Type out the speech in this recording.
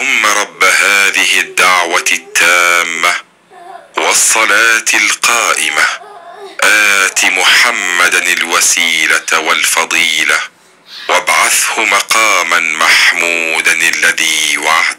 اللهم رب هذه الدعوة التامة والصلاة القائمة. آت محمدا الوسيلة والفضيلة وابعثه مقاما محمودا الذي وعد